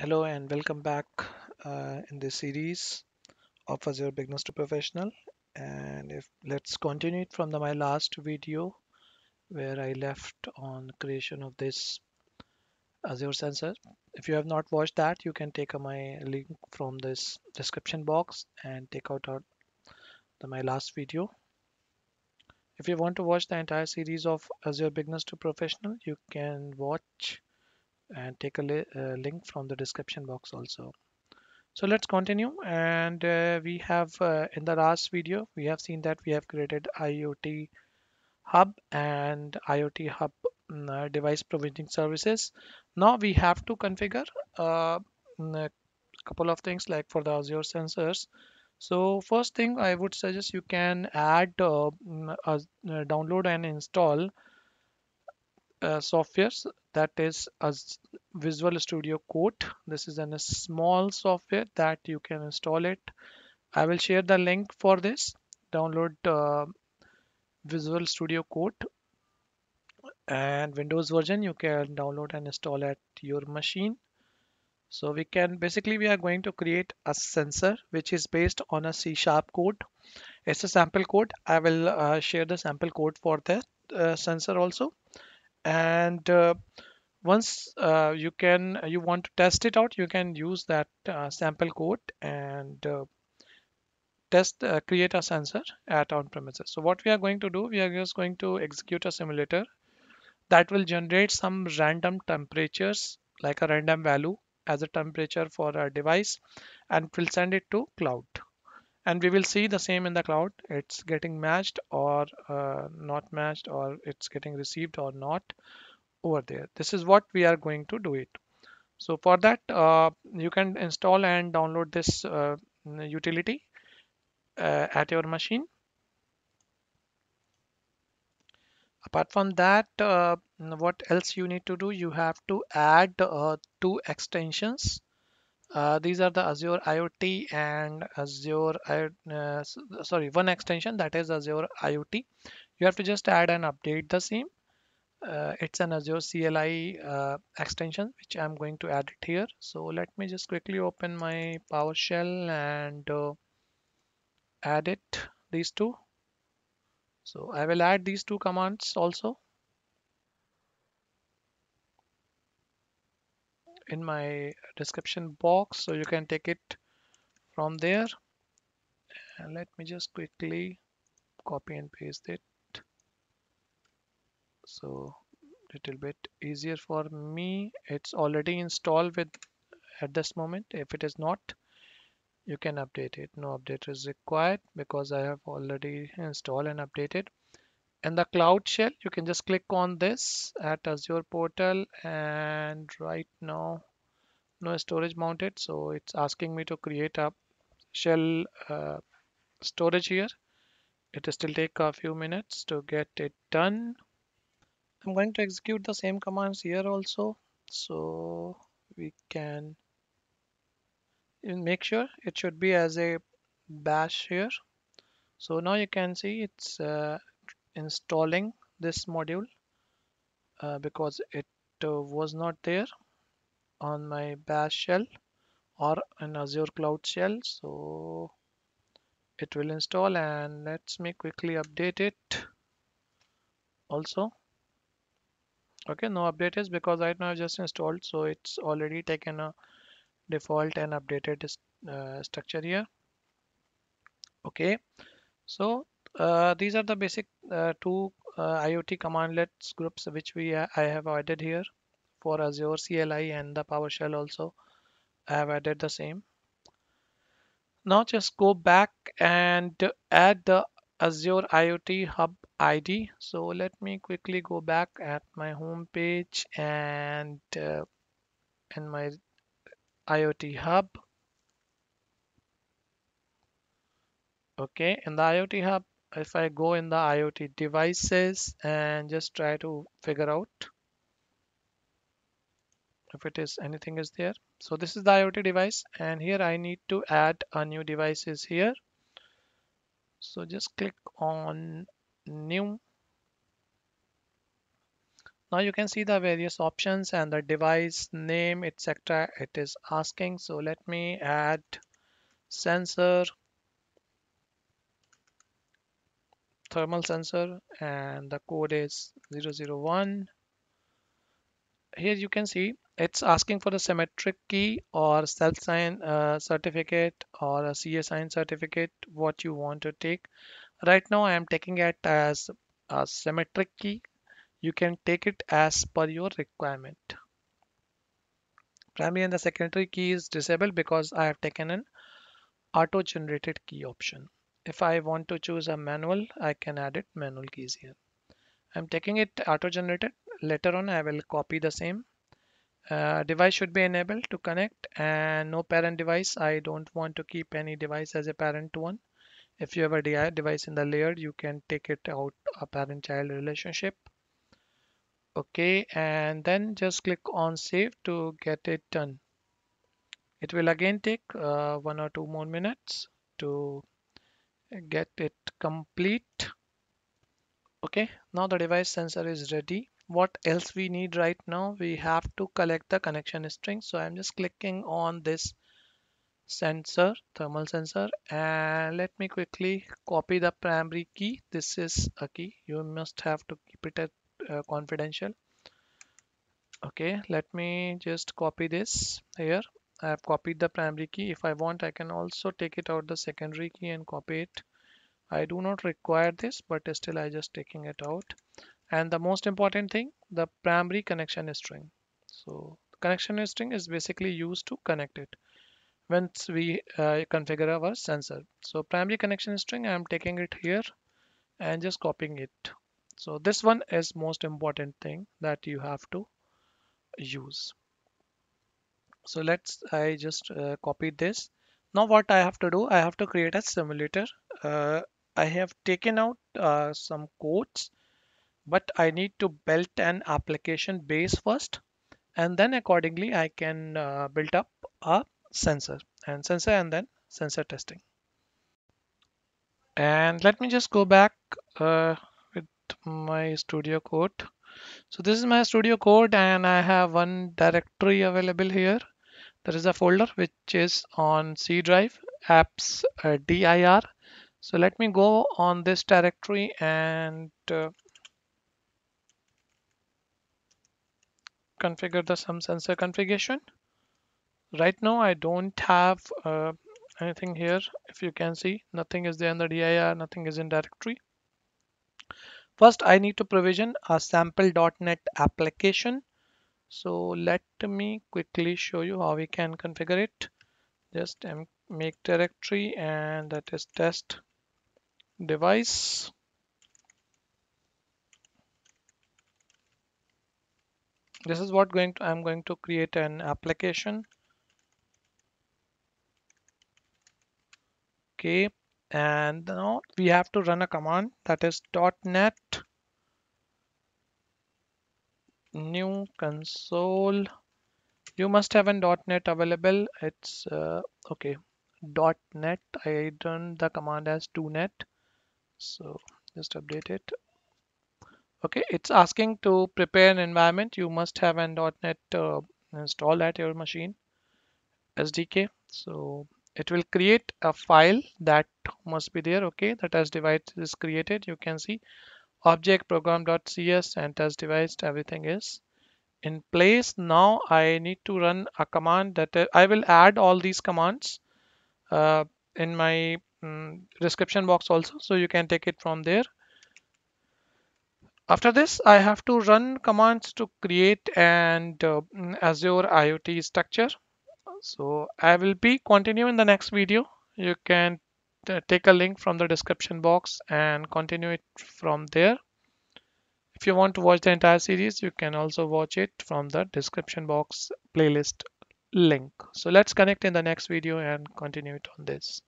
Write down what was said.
Hello and welcome back uh, in this series of Azure Beginners to Professional. And if let's continue it from the, my last video where I left on creation of this Azure sensor. If you have not watched that, you can take my link from this description box and take out our, the, my last video. If you want to watch the entire series of Azure Beginners to Professional, you can watch and take a li uh, link from the description box also. So let's continue and uh, we have uh, in the last video we have seen that we have created IoT hub and IoT hub mm, uh, device provisioning services. Now we have to configure uh, mm, a couple of things like for the Azure sensors. So first thing I would suggest you can add uh, mm, download and install uh, softwares that is a Visual Studio Code. This is a small software that you can install it. I will share the link for this. Download uh, Visual Studio Code and Windows version you can download and install at your machine. So we can basically we are going to create a sensor which is based on a C sharp code. It's a sample code. I will uh, share the sample code for that uh, sensor also and uh, once uh, you can you want to test it out you can use that uh, sample code and uh, test uh, create a sensor at on premises so what we are going to do we are just going to execute a simulator that will generate some random temperatures like a random value as a temperature for a device and will send it to cloud. And we will see the same in the cloud it's getting matched or uh, not matched or it's getting received or not over there. This is what we are going to do it. So for that uh, you can install and download this uh, utility uh, at your machine. Apart from that uh, what else you need to do? You have to add uh, two extensions. Uh, these are the Azure IoT and Azure, sorry, one extension that is Azure IoT. You have to just add and update the same. Uh, it's an Azure CLI uh, extension, which I'm going to add it here. So let me just quickly open my PowerShell and uh, add it, these two. So I will add these two commands also. in my description box so you can take it from there and let me just quickly copy and paste it so little bit easier for me. It's already installed with at this moment. If it is not you can update it. No update is required because I have already installed and updated. In the cloud shell you can just click on this at azure portal and right now no storage mounted. So it's asking me to create a shell uh, storage here. It still take a few minutes to get it done i'm going to execute the same commands here also. So we can make sure it should be as a bash here. So now you can see it's uh, installing this module uh, because it uh, was not there on my bash shell or an azure cloud shell. So it will install and let's me quickly update it also okay no update is because right now I just installed so it's already taken a default and updated uh, structure here. Okay so uh, these are the basic uh, two uh, IoT commandlets groups which we I have added here for Azure CLI and the PowerShell also I have added the same. Now just go back and add the Azure IoT Hub ID so let me quickly go back at my home page and uh, in my IoT Hub. Okay in the IoT Hub if I go in the IoT devices and just try to figure out if it is anything is there. So this is the IoT device and here I need to add a new devices here so just click on new. Now you can see the various options and the device name etc it is asking. So let me add sensor thermal sensor and the code is 001 here you can see it's asking for the symmetric key or self sign uh, certificate or a CA sign certificate what you want to take. Right now I am taking it as a symmetric key. You can take it as per your requirement. Primary and the secondary key is disabled because I have taken an auto generated key option. If I want to choose a manual I can add it manual keys here. I'm taking it auto generated later on I will copy the same uh, device should be enabled to connect and no parent device. I don't want to keep any device as a parent one. If you have a device in the layer you can take it out a parent child relationship. Okay and then just click on save to get it done. It will again take uh, one or two more minutes to get it complete. Okay now the device sensor is ready what else we need right now. We have to collect the connection string. So i'm just clicking on this sensor thermal sensor and let me quickly copy the primary key. This is a key. You must have to keep it at uh, confidential. Okay let me just copy this here. I have copied the primary key. If I want I can also take it out the secondary key and copy it. I do not require this but still I just taking it out and the most important thing the primary connection string. So connection string is basically used to connect it. Once we uh, configure our sensor. So primary connection string I am taking it here and just copying it. So this one is most important thing that you have to use. So let's I just uh, copied this. Now what I have to do I have to create a simulator. Uh, I have taken out uh, some codes but I need to build an application base first and then accordingly I can uh, build up a sensor and sensor and then sensor testing. And let me just go back uh, with my studio code. So this is my studio code and I have one directory available here. There is a folder which is on C drive apps uh, dir so let me go on this directory and configure the some sensor configuration. Right now, I don't have uh, anything here. If you can see, nothing is there in the dir, nothing is in directory. First, I need to provision a sample.NET application. So let me quickly show you how we can configure it. Just make directory and that is test device this is what going to I'm going to create an application. Okay and now we have to run a command that is .NET new console. You must have an .NET available. It's uh, okay .NET I run the command as. 2net so just update it okay it's asking to prepare an environment. You must have an .NET uh, installed at your machine SDK so it will create a file that must be there okay? The test device is created you can see object program.cs and test device everything is in place. Now I need to run a command that uh, I will add all these commands uh, in my um, description box also so you can take it from there after this, I have to run commands to create and uh, Azure IoT structure. So I will be continuing the next video. You can uh, take a link from the description box and continue it from there. If you want to watch the entire series, you can also watch it from the description box playlist link. So let's connect in the next video and continue it on this.